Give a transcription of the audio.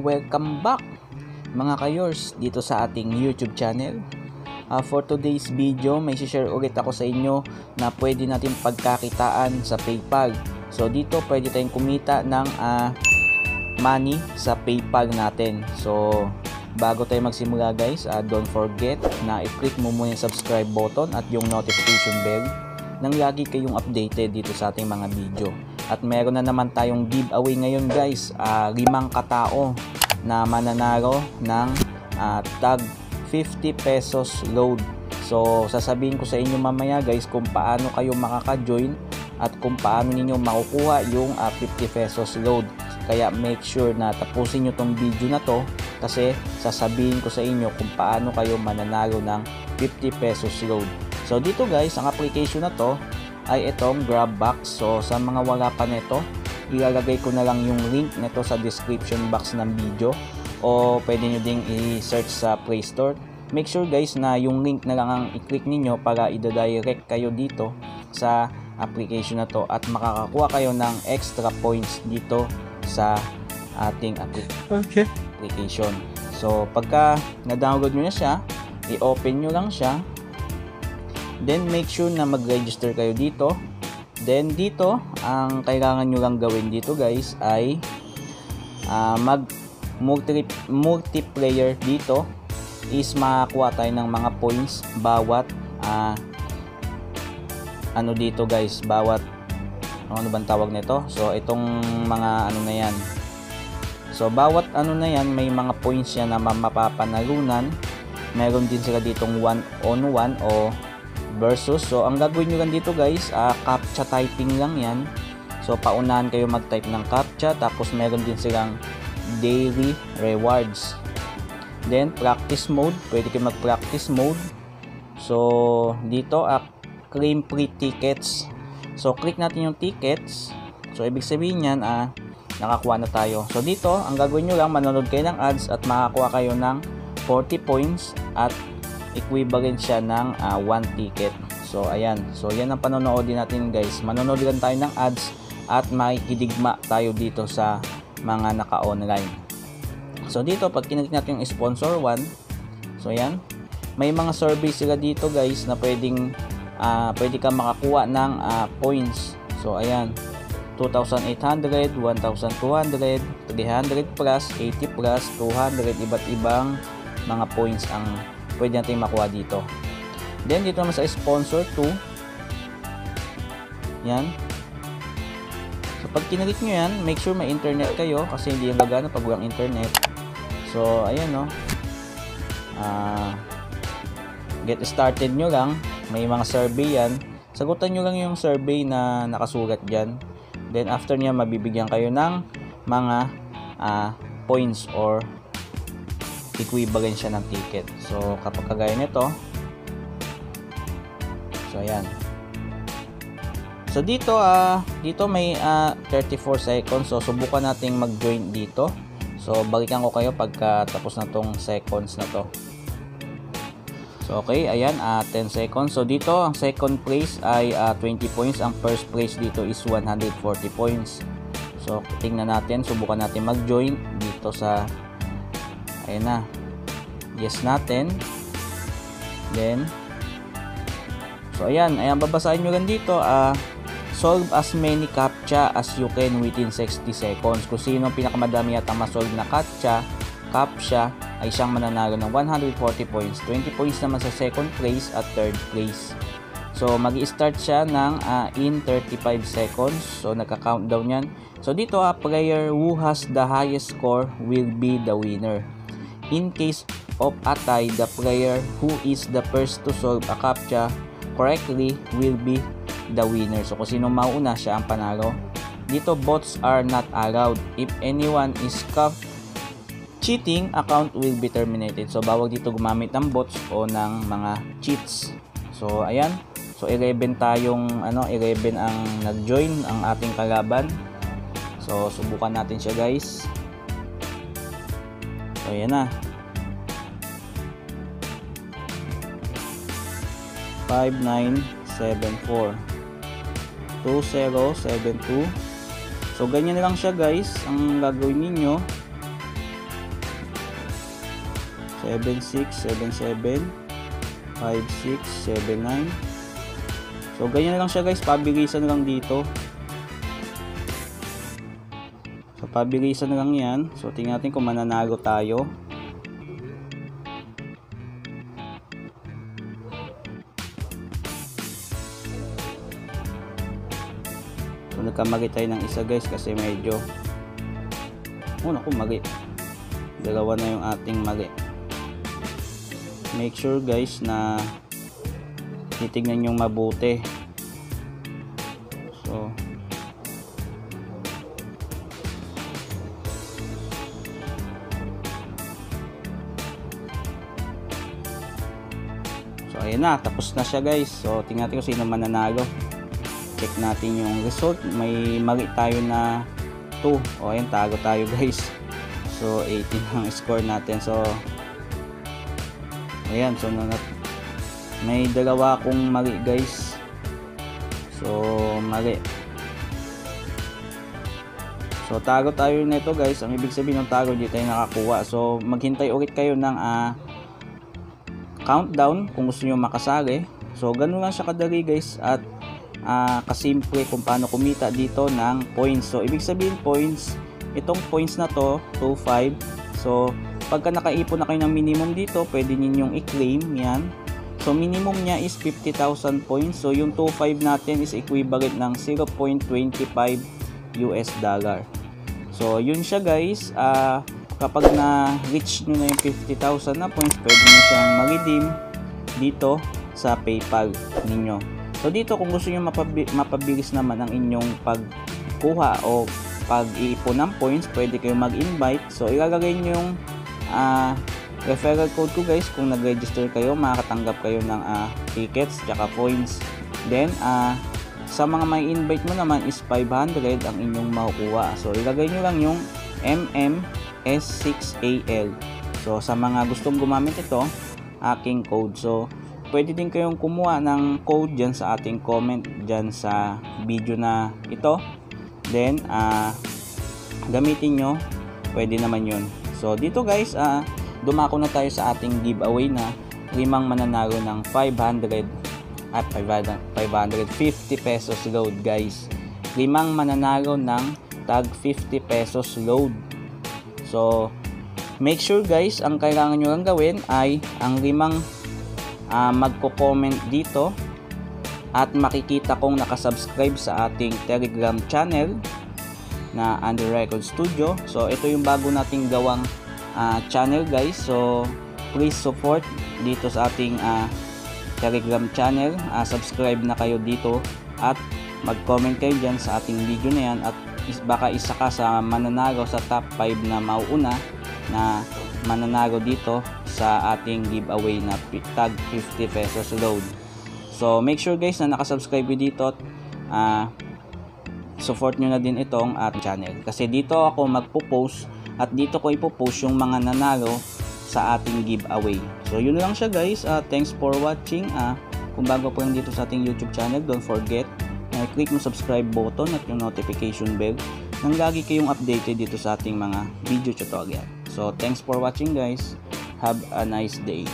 welcome back mga kayors dito sa ating YouTube channel. Uh, for today's video, may share ulit ako sa inyo na pwede natin pagkakitaan sa PayPal. So dito pwede tayong kumita ng uh, money sa PayPal natin. So bago tayo magsimula guys, uh, don't forget na i-click mo muna yung subscribe button at yung notification bell nang lagi kayong updated dito sa ating mga video. At meron na naman tayong giveaway ngayon guys. Uh, limang katao na mananalo ng uh, tag 50 pesos load. So sasabihin ko sa inyo mamaya guys kung paano kayo makaka-join at kung paano ninyo makukuha yung uh, 50 pesos load. Kaya make sure na tapusin nyo tong video na to kasi sasabihin ko sa inyo kung paano kayo mananalo ng 50 pesos load. So dito guys, ang application na to ay itong Grabbox. So sa mga wala pa nito, ilalagay ko na lang yung link nito sa description box ng video o pwede nyo ding i-search sa Play Store. Make sure guys na yung link na lang ang i-click ninyo para i-direct kayo dito sa application na to at makakakuha kayo ng extra points dito sa ating application. So pagka na-download nyo na siya, i-open nyo lang siya Then make sure na mag-register kayo dito. Then dito, ang kailangan nyo lang gawin dito guys ay uh, mag multi multiplayer dito is makakuha tayo ng mga points bawat uh, ano dito guys, bawat ano bang tawag nito? So itong mga ano na yan. So bawat ano na yan, may mga points yan na mapapanalunan. Meron din sila ditong one on one o versus. So, ang gagawin nyo lang dito guys, uh, CAPTCHA typing lang yan. So, paunahan kayo mag-type ng CAPTCHA. Tapos, meron din silang daily rewards. Then, practice mode. Pwede kayo mag-practice mode. So, dito, uh, claim free tickets. So, click natin yung tickets. So, ibig sabihin yan, uh, nakakuha na tayo. So, dito, ang gagawin nyo lang, manonood kayo ng ads at makakuha kayo ng 40 points at equivalent siya ng uh, one ticket. So ayan, so yan ang panonood din natin guys. Manonood lang tayo ng ads at makikidigma tayo dito sa mga naka-online. So dito pag kinalik natin yung sponsor 1, so yan, may mga survey sila dito guys na pwedeng uh, pwede ka makakuha ng uh, points. So ayan, 2,800, 1,200, 300 plus, 80 plus, 200 iba't ibang mga points ang pwede natin makuha dito. Then, dito naman sa sponsor 2. Yan. So, pag kinalit nyo yan, make sure may internet kayo kasi hindi yung gagana pag walang internet. So, ayan no. Uh, get started nyo lang. May mga survey yan. Sagutan nyo lang yung survey na nakasulat dyan. Then, after niya, mabibigyan kayo ng mga uh, points or equivalent siya ng ticket. So, kapag kagaya nito, so ayan. So, dito, uh, dito may ah, 34 seconds. So, subukan nating mag-join dito. So, balikan ko kayo pagka tapos na tong seconds na to. So, okay, ayan, uh, 10 seconds. So, dito, ang second place ay uh, 20 points. Ang first place dito is 140 points. So, tingnan natin, subukan natin mag-join dito sa Ayan na. Yes natin. Then, so ayan. Ayan, babasahin nyo lang dito. Uh, solve as many captcha as you can within 60 seconds. Kung sino ang pinakamadami at masolve na captcha, captcha, ay siyang mananalo ng 140 points. 20 points naman sa second place at third place. So, mag start siya ng uh, in 35 seconds. So, nagka-countdown yan. So, dito, uh, player who has the highest score will be the winner. In case of a tie, the player who is the first to solve a captcha correctly will be the winner. So kung sino mauna, siya ang panalo. Dito, bots are not allowed. If anyone is caught cheating, account will be terminated. So bawag dito gumamit ng bots o ng mga cheats. So ayan. So 11 tayong ano, 11 ang nag-join ang ating kalaban. So subukan natin siya, guys. So, yan na. 5974 2072 So, ganyan lang siya guys ang gagawin ninyo. 7677 5679 So ganyan lang siya guys, pabilisan lang dito. So pabilisan lang 'yan. So tingnan natin kung mananalo tayo. So nagkamali tayo ng isa guys kasi medyo Oh naku mali. Dalawa na yung ating mali. Make sure guys na titignan yung mabuti. So na, tapos na siya guys. So tingnan natin kung sino mananalo. Check natin yung result. May mali tayo na 2. O ayan, tago tayo guys. So 18 ang score natin. So ayan, so na may dalawa akong mali guys. So mali. So tago tayo nito guys. Ang ibig sabihin ng tago hindi tayo nakakuha. So maghintay ulit kayo ng uh, countdown kung gusto niyo makasali. So ganun lang siya kadali guys at uh, kasimple kung paano kumita dito ng points. So ibig sabihin points, itong points na to, 25. So pagka nakaipon na kayo ng minimum dito, pwede ninyong i-claim yan. So minimum niya is 50,000 points. So yung 25 natin is equivalent ng 0.25 US dollar. So yun siya guys. Uh, kapag na-reach nyo na yung 50,000 na points, pwede nyo siyang ma-redeem dito sa PayPal ninyo. So dito kung gusto niyo mapabi mapabilis naman ang inyong pagkuha o pag-iipon ng points, pwede kayo mag-invite. So ilalagay niyo yung uh, referral code ko guys kung nag-register kayo, makakatanggap kayo ng uh, tickets tsaka points. Then uh, sa mga may invite mo naman is 500 ang inyong makukuha. So ilagay niyo lang yung MMS6AL. So sa mga gustong gumamit ito, aking code. So pwede din kayong kumuha ng code dyan sa ating comment dyan sa video na ito. Then uh, gamitin nyo, pwede naman yun. So dito guys, uh, dumako na tayo sa ating giveaway na limang mananalo ng 500 at 550 pesos load guys. Limang mananalo ng tag 50 pesos load. So, make sure guys, ang kailangan nyo lang gawin ay ang limang uh, magko-comment dito at makikita kong nakasubscribe sa ating Telegram channel na Under Record Studio. So, ito yung bago nating gawang uh, channel guys. So, please support dito sa ating uh, Telegram channel. Uh, subscribe na kayo dito at mag-comment kayo dyan sa ating video na yan at is, baka isa ka sa mananalo sa top 5 na mauuna na mananalo dito sa ating giveaway na tag 50 pesos load. So make sure guys na nakasubscribe kayo dito at uh, support nyo na din itong ating channel. Kasi dito ako magpo-post at dito ko ipo-post yung mga nanalo sa ating giveaway. So yun lang siya guys. Uh, thanks for watching. Uh, kung bago po yung dito sa ating YouTube channel, don't forget uh, click mo subscribe button at yung notification bell nang lagi kayong updated dito sa ating mga video tutorial. So thanks for watching guys. Have a nice day.